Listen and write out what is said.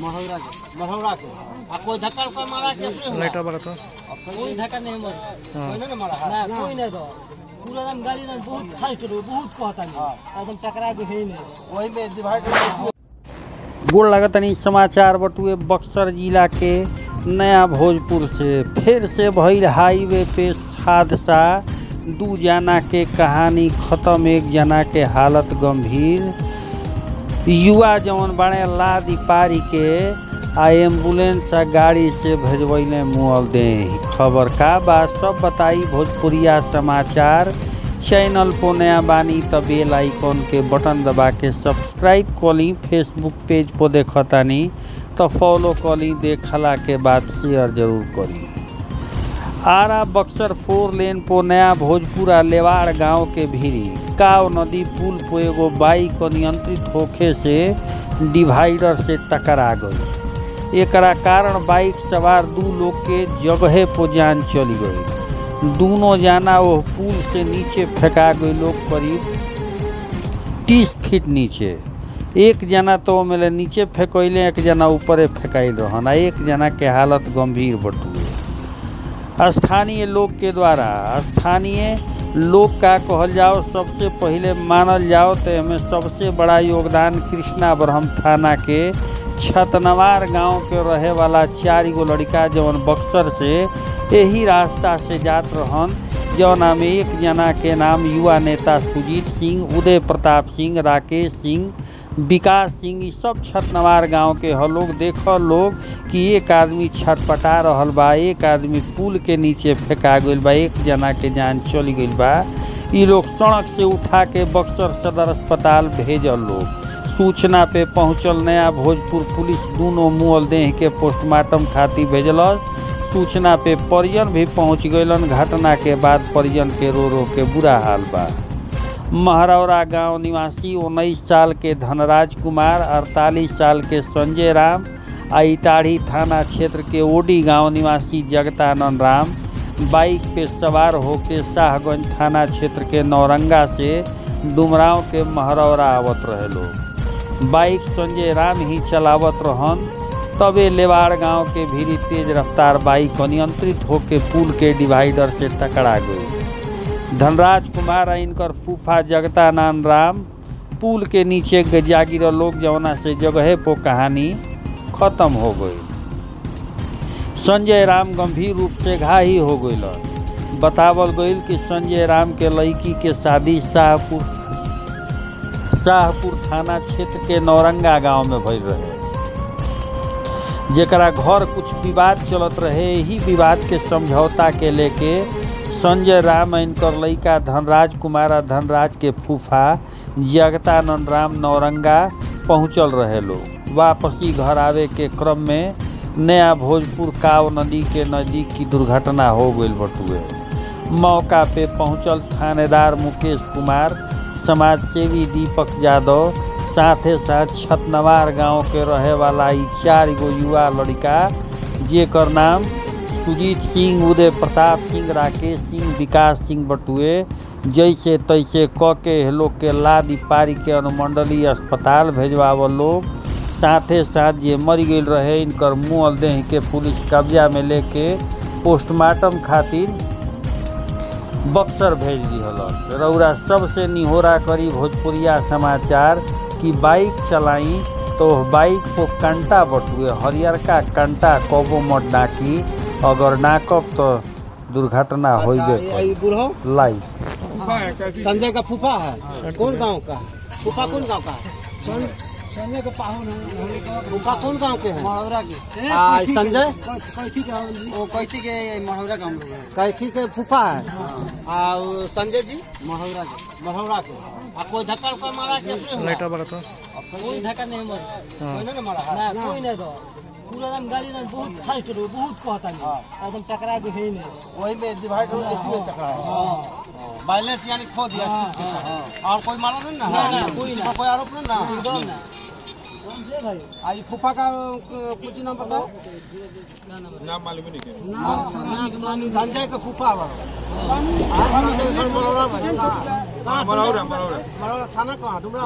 मढ़ौरा के मढ़ौरा के। आ कोई धक्का उक्का मारा के अपने हुआ? बड़ा तो। कोई धक्का नहीं मर हाँ। कोई नहीं मारा। ना कोई नहीं दो पूरा एकदम गाड़ी एकदम बहुत फास्ट बहुत कहता नहीं एकदम टकरा के है नहीं। वही में डिवाइड लगतनी समाचार बटुए बक्सर जिला के नया भोजपुर से। फिर से भइल हाईवे पे हादसा। दू जना के कहानी खत्म एक जना के हालत गंभीर। युवा जवन बड़े लादी पारी के आ एंबुलेंस आ गाड़ी से भेजवैले मुअल दे खबर का बा, सब बताई भोजपुरिया समाचार। चैनल को नया बानी त बेल आइकॉन के बटन दबा के सब्सक्राइब कली, फेसबुक पेज पर देखतानी तो फॉलो कली, देखला के बाद शेयर ज़रूर करी। आरा बक्सर फोर लेन पो नया भोजपुर आ लेवाड़ गाँव के भीरी। काव नदी पुल पर एगो बाइक अनियंत्रित होखे से डिवाइडर से टकरा गई। एकरा कारण बाइक सवार दू लोग के जगहे पर जान चली गई। दोनों जाना वो पुल से नीचे फेंका गई लोग करीब तीस फीट नीचे। एक जना तो मेरे नीचे फेंकैले एक जना ऊपरे फेंकाइल रहन, आ एक जना के हालत गंभीर बटुए। स्थानीय लोग के द्वारा, स्थानीय लोग का कहल जाओ, सबसे पहले मानल जाओ तो एमे सबसे बड़ा योगदान कृष्णा ब्रह्म थाना के छतनवार गाँव के रहे वाला चार गो लड़का जवन बक्सर से यही रास्ता से जात रहन जौना में एक जना के नाम युवा नेता सुजीत सिंह, उदय प्रताप सिंह, राकेश सिंह विकास सिंह, ई सब छतनवार गाँव के ह लोग देख लोग कि एक आदमी छटपटा रहल बा, एक आदमी पुल के नीचे फेंका गइल बा, एक जना के जान चल गइल बा। लोग सड़क से उठा के बक्सर सदर अस्पताल भेजल लोग। सूचना पे पहुंचल नया भोजपुर पुलिस दोनों मुअल देह के पोस्टमार्टम खातिर भेजलस। सूचना पे परिजन भी पहुँच गइलन घटना के बाद परिजन के रो रो के बुरा हाल बा। महरौरा गाँव निवासी उन्नीस साल के धनराज कुमार, अड़तालीस साल के संजय राम आ इटाढ़ी थाना क्षेत्र के ओडी गाँव निवासी जगतानंद राम, बाइक पे सवार होके शाहगंज थाना क्षेत्र के नौरंगा से डुमराव के महरौरा आवत रहे लोग। बाइक संजय राम ही चलावत रहन, तबे लेवाड़ गाँव के भीरी तेज रफ्तार बाइक अनियंत्रित होके पुल के डिवाइडर से टकरा गई। धनराज कुमार आ इनकर फूफा जगतानंद राम, पुल के नीचे जा गिरल लोग जवना से जगहे पो कहानी खत्म हो गई। संजय राम गंभीर रूप से घाही हो गई बतावल गई कि संजय राम के लड़की के शादी शाहपुर शाहपुर थाना क्षेत्र के नौरंगा गाँव में भइल रहे। जरा घर कुछ विवाद चलत रहे यही विवाद के समझौता के लेके संजय राम इनकर लड़का धनराज कुमार आ धनराज के फूफा जगतानंद राम नौरंगा पहुँचल रहे लोग। वापसी घर आवे के क्रम में नया भोजपुर काव नदी के नज़दीक की दुर्घटना हो गई बटुए। मौका पे पहुंचल थानेदार मुकेश कुमार, समाजसेवी दीपक यादव साथे साथ छतनवार गाँव के रहे वाला चार गो युवा लड़का, जेकर नाम सुजीत सिंह, उदय प्रताप सिंह, राकेश सिंह, विकास सिंह बटुए। जैसे तैसे क के लोग के लादी पारी के अनुमंडलीय अस्पताल भेजवावल लोग। साथे साथ जे मर गई रहे, इनकर देह के पुलिस कब्जा में लेके पोस्टमार्टम खातिर बक्सर भेज दिहलस। रौरा सबसे निहोरा करी भोजपुरिया समाचार कि बाइक चलाई तो बाइक को कंटा बटुए, हरियरका कंटा कबो मत डाकी। अगर नाकब तो दुर्घटना बुढ़ो? कर लाइव संजय का फूफा है? कौन गाँव का फूफा कौन गाँव का संजय के पाहुन फूफा कौन गाँव के है? मढ़ौरा के। संजय? कैथी के वो कैथी के मढ़ौरा गाँव कैथी के फूफा है? आ संजय जी? मढ़ौरा के। मढ़ौरा के। कोई धक्का उक्का मारा के लाइटा बड़ा तो। कोई धक्का नहीं मर। कोई नहीं मारा। कोई नहीं पूरा एकदम गाड़ी एकदम बहुत फास्ट रोड बहुत कहता नहीं। एकदम टकरा के है नहीं। वही में डिवाइड हो इसी में टकरा है। बैलेंस यानी खो दिया सीट और कोई मारा नहीं ना? कोई ना। कोई आरोप नहीं ना? एकदम। आई फूफा का कुछ नाम बताओ? नाम मालूम नहीं है संजय का फूफा हाँ, मरौरा? मरौरा थाना कहाँ? डुमरा।